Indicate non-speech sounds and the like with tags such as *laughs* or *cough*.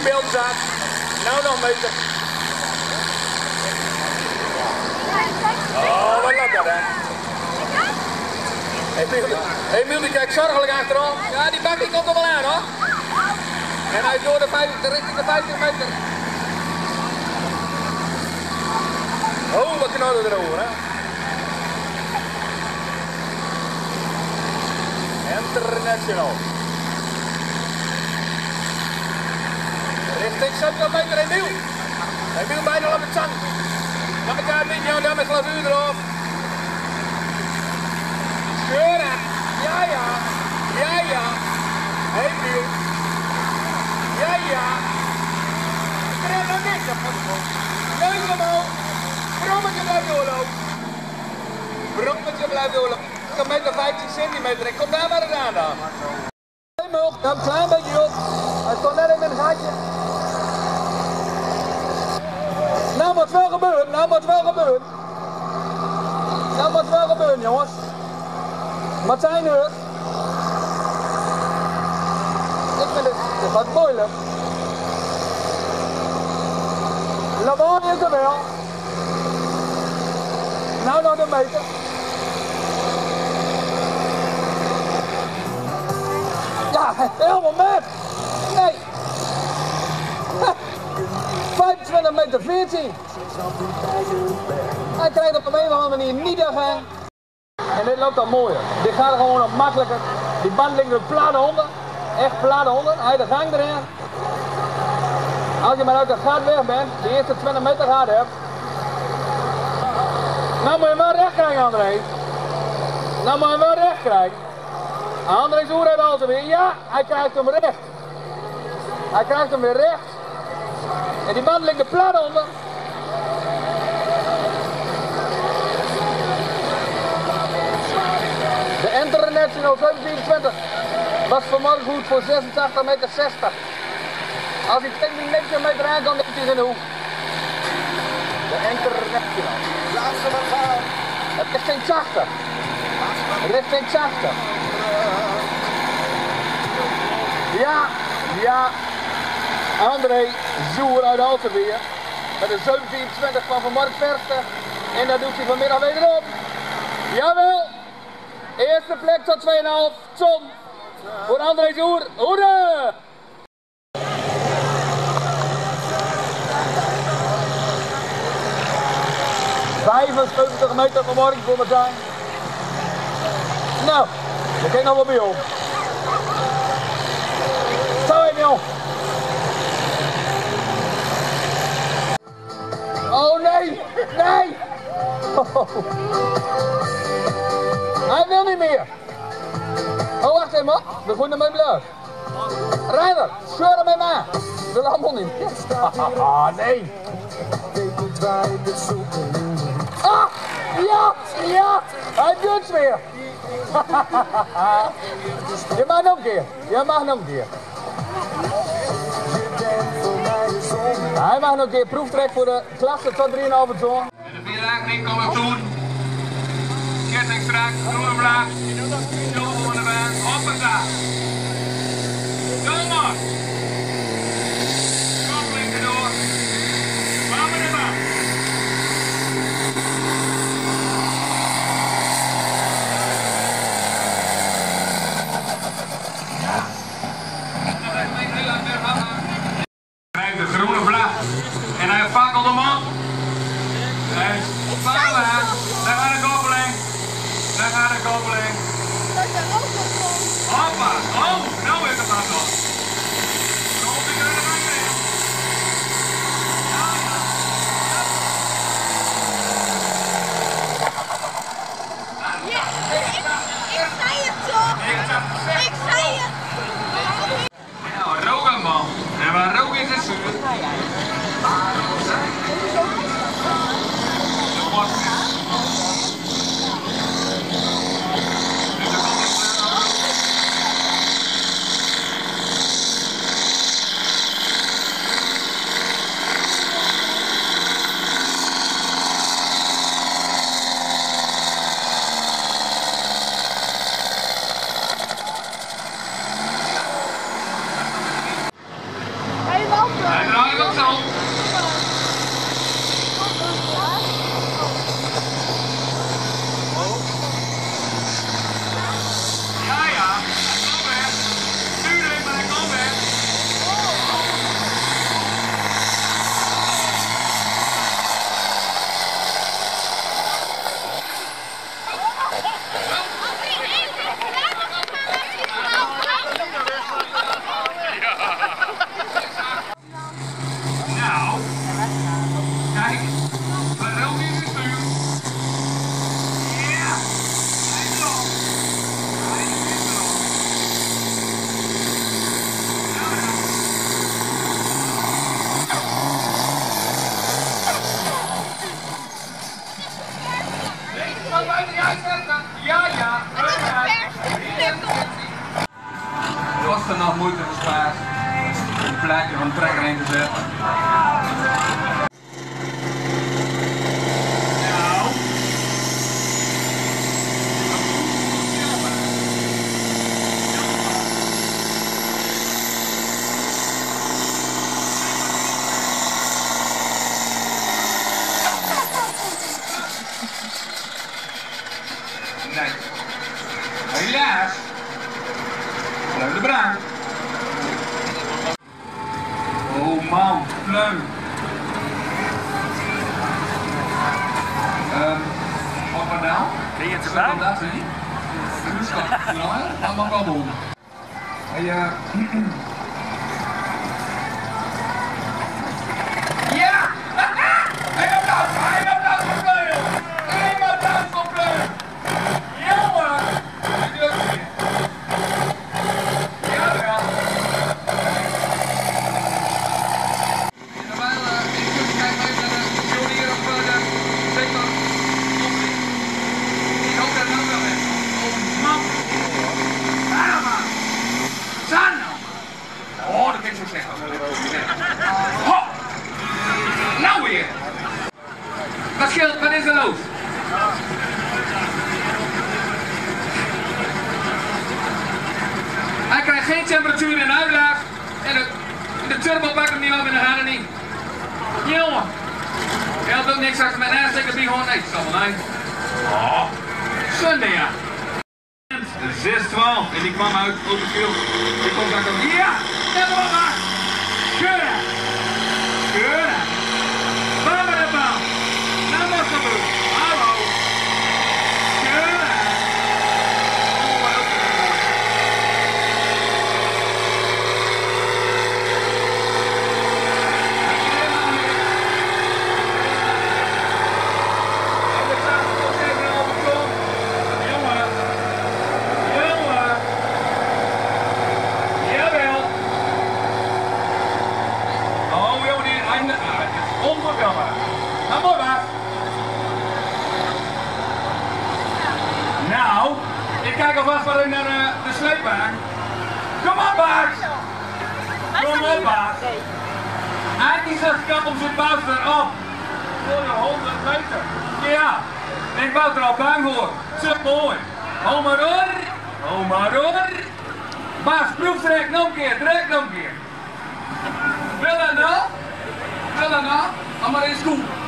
die beeld staat. Nou een meter. Oh, wat dat, hè? Emiel, Emiel die kijkt zorgelijk achterom. Ja, die bak die komt er wel aan, hoor. En hij door de, 50, richting de 50 meter. Oh, wat knallen erover, hè? International. Richting 70 meter, Emiel. Emiel bijna op het zand. Dan elkaar video, dan met glazuur erop. Scheuren. Ja, ja. Ja, ja. Emiel. Ja, ja. Ik heb nog niks op Neus omhoog. Brommetje blijft doorlopen. Brommetje blijft doorlopen. Een meter 15 centimeter. Ik kom daar maar aan dan. Ja, een klein beetje op. Hij stond net in een gatje. Nou het wel gebeuren. Nou het wel gebeuren. Nou het wel gebeuren, jongens. Martijn nu. Ik vind het, het gaat moeilijk. Lawaai is er wel. Nou nog een meter. Ja, helemaal met. 25 meter 14. Hij krijgt op de een of andere manier niet de. En dit loopt dan mooier. Dit gaat gewoon nog makkelijker. Die band ligt er onder. Echt plade onder. Hij de gang erin. Als je maar uit het gat weg bent, de eerste 20 meter gaat hebt. Nou moet je wel recht krijgen, André. Nou moet je wel recht krijgen. André Zoer heeft altijd weer. Ja, hij krijgt hem recht. Hij krijgt hem weer recht. En die man ligt er plat onder. De International 724 was vanmorgen goed voor 86 meter 60. Als hij technisch niks meer meter aan kan, ligt hij in de hoek. De International. Laatste gaan. Het richting 80. Richting 80. Ja, ja. André Zoer uit Altenweer. Met een 1720 van Mark Verster. En dat doet hij vanmiddag wederom. Jawel. Eerste plek tot 2,5. Tom. Voor André Zoer. Hoera! ...75 meter vanmorgen voor Martijn. Nou, dat ging nog wel bij om. Allemaal niet. *laughs* Ah, nee. Ah, ja, ja, hij doet het weer. *laughs* Je mag nog een keer, je mag nog een keer. Hij mag nog een keer proeftrek voor de klasse tot 3,5 zon. En de vierrakeling komen doen. Ketting strak, groene voor de baan. Hoppata. De trekker zetten. Nou. Nee. Helaas. De. Wat nou? Ben je het erbij? Dus kan mag wel doen. Hey. *clears throat* Ja! Hey, applaus! Hey, applaus voor Pleun! Hey, applaus voor Pleun! Jongen! Ik doe het weer. Jawel. Terwijl uh, ik kunt kijken even naar de pionier op uh, de sector oprit. Ik hoop dat het ook wel is. Oh man! Ja man! Zijn nou! Oh, dat vind ik zo slecht. Ho! Nou weer! Wat scheelt, wat is er los? Hij krijgt geen temperatuur in uitlaag en de, de turbo pakt hem niet op in de handen niet. Jongen! Had ook niks achter mijn aansteker bij gewoon nee, zal wel nee. Oh, Sunday ja. 6-12 en die kwam uit op het veld. Die komt daar. Ja! Dat was maar! Keuren! Keuren! Bamba de bal! Nou was het goed. Hallo! Keuren! Oh, wat ook. Nou, ik kijk alvast wel naar de, de sleepbaan. Kom op, Bart! Kom op, Bart! Hij die zegt kap om zijn buiten op. Voor de 100 meter. Ja, ik wou er al bang voor. Zo mooi. Hou maar door. Hou maar door. Bas, proef direct nog een keer. Direct nog een keer. Wil dat nou? Wil dat nou? Ga maar in schoen.